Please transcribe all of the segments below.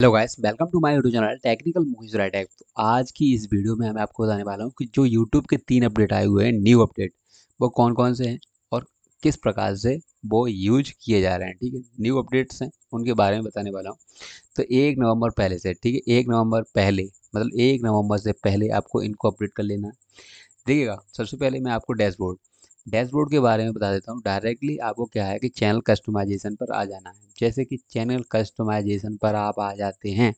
Hello guys welcome to my YouTube channel technical movies right तो आज की इस वीडियो में मैं आपको बताने वाला हूँ कि जो यूट्यूब के तीन अपडेट आए हुए हैं न्यू अपडेट वो कौन कौन से हैं और किस प्रकार से वो यूज़ किए जा रहे हैं, ठीक है? न्यू अपडेट्स हैं, उनके बारे में बताने वाला हूँ। तो एक नवंबर पहले से, ठीक है? एक नवंबर पहले मतलब एक नवंबर से पहले आपको इनको अपडेट कर लेना है। देखिएगा, सबसे पहले मैं आपको डैशबोर्ड डैशबोर्ड के बारे में बता देता हूँ। डायरेक्टली आपको क्या है कि चैनल कस्टमाइजेशन पर आ जाना है। जैसे कि चैनल कस्टमाइजेशन पर आप आ जाते हैं,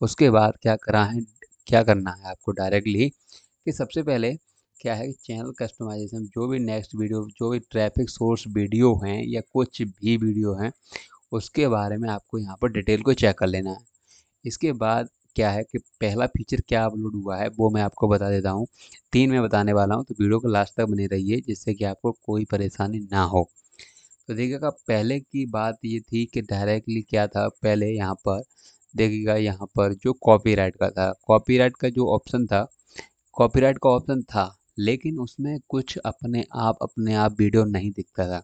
उसके बाद क्या करा है, क्या करना है आपको डायरेक्टली कि सबसे पहले क्या है कि चैनल कस्टमाइजेशन, जो भी नेक्स्ट वीडियो, जो भी ट्रैफ़िक सोर्स वीडियो हैं या कुछ भी वीडियो हैं, उसके बारे में आपको यहाँ पर डिटेल को चेक कर लेना है। इसके बाद क्या है कि पहला फीचर क्या अपलोड हुआ है, वो मैं आपको बता देता हूँ। तीन में बताने वाला हूँ तो वीडियो को लास्ट तक बने रहिए, जिससे कि आपको कोई परेशानी ना हो। तो देखिएगा, पहले की बात ये थी कि डायरेक्टली क्या था, पहले यहाँ पर, देखिएगा यहाँ पर जो कॉपीराइट का था। कॉपीराइट का जो ऑप्शन था कॉपीराइट का ऑप्शन था, लेकिन उसमें कुछ अपने आप अपने आप वीडियो नहीं दिखता था।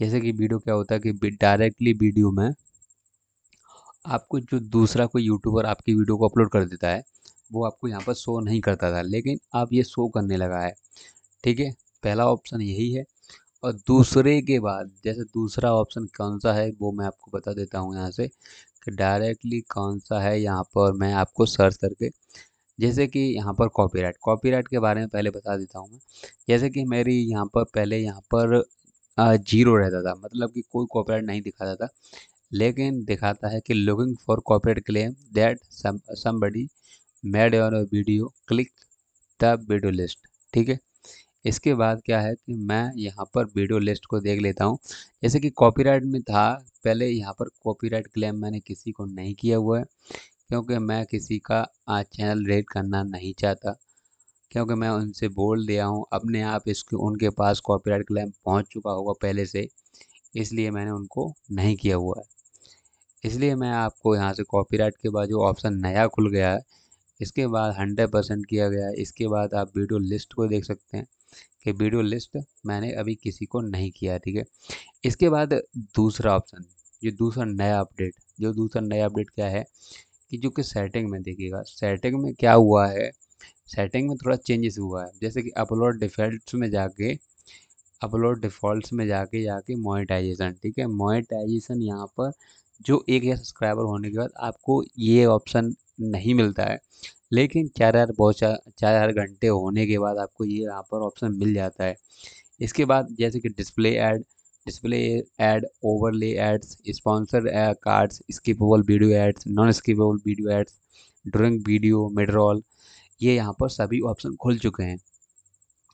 जैसे कि वीडियो क्या होता है कि डायरेक्टली वीडियो में आपको जो दूसरा कोई यूट्यूबर आपकी वीडियो को अपलोड कर देता है, वो आपको यहाँ पर शो नहीं करता था, लेकिन अब ये शो करने लगा है। ठीक है? पहला ऑप्शन यही है। और दूसरे के बाद, जैसे दूसरा ऑप्शन कौन सा है, वो मैं आपको बता देता हूँ यहाँ से कि डायरेक्टली कौन सा है यहाँ पर मैं आपको सर्च करके, जैसे कि यहाँ पर कॉपीराइट कॉपीराइट के बारे में पहले बता देता हूँ मैं। जैसे कि मेरी यहाँ पर, पहले यहाँ पर ज़ीरो रहता था मतलब कि कोई कॉपीराइट नहीं दिखाता था। लेकिन दिखाता है कि looking for copyright claim that somebody made on video click the video list ठीक है? इसके बाद क्या है कि मैं यहाँ पर वीडियो लिस्ट को देख लेता हूँ। जैसे कि कॉपीराइट में था, पहले यहाँ पर कॉपीराइट क्लेम मैंने किसी को नहीं किया हुआ है, क्योंकि मैं किसी का चैनल रेड करना नहीं चाहता, क्योंकि मैं उनसे बोल दिया हूँ, अपने आप इसके उनके पास कॉपीराइट क्लेम पहुँच चुका होगा पहले से, इसलिए मैंने उनको नहीं किया हुआ है। इसलिए मैं आपको यहाँ से कॉपीराइट के बाद जो ऑप्शन नया खुल गया है, इसके बाद हंड्रेड परसेंट किया गया है। इसके बाद आप वीडियो लिस्ट को देख सकते हैं कि वीडियो लिस्ट मैंने अभी किसी को नहीं किया, ठीक है? इसके बाद दूसरा ऑप्शन जो दूसरा नया अपडेट जो दूसरा नया अपडेट क्या है कि जो कि सेटिंग में देखिएगा सेटिंग में क्या हुआ है? सेटिंग में थोड़ा चेंजेस हुआ है। जैसे कि अपलोड डिफ़ॉल्ट में जाके अपलोड डिफ़ॉल्ट में जाके जाके मोनेटाइजेशन ठीक है? मोनेटाइजेशन यहाँ पर जो एक हज़ार सब्सक्राइबर होने के बाद आपको ये ऑप्शन नहीं मिलता है। लेकिन चार हज़ार बहुत चार हज़ार घंटे होने के बाद आपको ये यहाँ पर ऑप्शन मिल जाता है। इसके बाद जैसे कि display ad display ad overlay ads sponsor cards skippable video ads non skippable video ads drawing video midroll ये यहाँ पर सभी ऑप्शन खुल चुके हैं।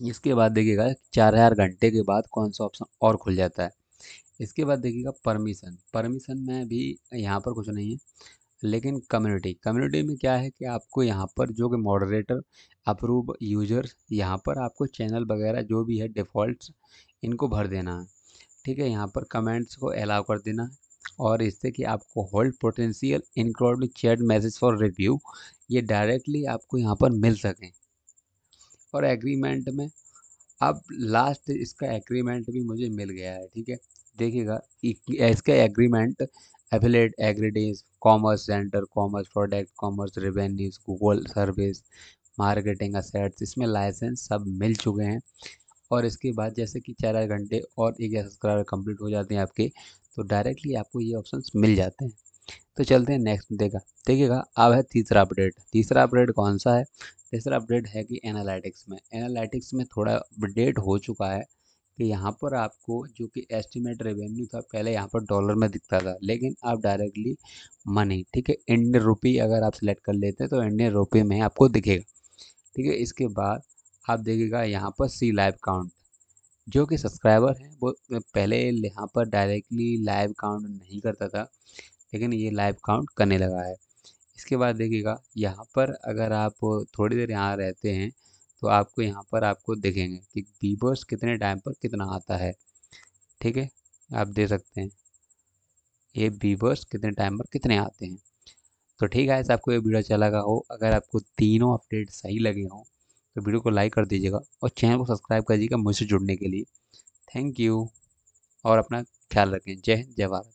इसके बाद देखिएगा, चार हज़ार घंटे के बाद कौन सा ऑप्शन और खुल जाता है? इसके बाद देखिएगा परमिशन परमिशन में भी यहाँ पर कुछ नहीं है, लेकिन कम्युनिटी कम्युनिटी में क्या है कि आपको यहाँ पर जो कि मॉडरेटर अप्रूव यूज़र्स यहाँ पर आपको चैनल वगैरह जो भी है डिफ़ॉल्ट इनको भर देना है। ठीक है, यहाँ पर कमेंट्स को अलाउ कर देना है, और इससे कि आपको hold potential include chat message for review ये डायरेक्टली आपको यहाँ पर मिल सकें। और एग्रीमेंट में, अब लास्ट इसका एग्रीमेंट भी मुझे मिल गया है, ठीक है? देखिएगा इसका agreement affiliate एग्रीडेज commerce centre commerce product commerce revenues Google service marketing assets इसमें लाइसेंस सब मिल चुके हैं। और इसके बाद जैसे कि चार घंटे और एक सब्सक्राइबर कंप्लीट हो जाते हैं आपके तो डायरेक्टली आपको ये ऑप्शंस मिल जाते हैं। तो चलते हैं नेक्स्ट देखा, देखिएगा, अब है तीसरा अपडेट तीसरा अपडेट कौन सा है? तीसरा अपडेट है कि एनालिटिक्स में। एनालिटिक्स में थोड़ा अपडेट हो चुका है कि यहाँ पर आपको जो कि एस्टिमेट रेवेन्यू था, पहले यहाँ पर डॉलर में दिखता था, लेकिन आप डायरेक्टली मनी ठीक है? इंडियन रुपी अगर आप सिलेक्ट कर लेते हैं तो इंडियन रुपी में आपको दिखेगा। ठीक है, इसके बाद आप देखिएगा यहाँ पर सी लाइव काउंट जो कि सब्सक्राइबर हैं, वो पहले यहाँ पर डायरेक्टली लाइव काउंट नहीं करता था, लेकिन ये लाइव काउंट करने लगा है। इसके बाद देखिएगा, यहाँ पर अगर आप थोड़ी देर यहाँ रहते हैं तो आपको यहाँ पर आपको देखेंगे कि बीबर्स कितने टाइम पर कितना आता है। ठीक है? आप दे सकते हैं। ये बीबर्स कितने टाइम पर कितने आते हैं। तो ठीक है आपको ये वीडियो अच्छा लगा हो। अगर आपको तीनों अपडेट सही लगे हों तो वीडियो को लाइक कर दीजिएगा और चैनल को सब्सक्राइब कर दीजिएगा मुझसे जुड़ने के लिए। थैंक यू और अपना ख्याल रखें। जय हिंद, जय भारत।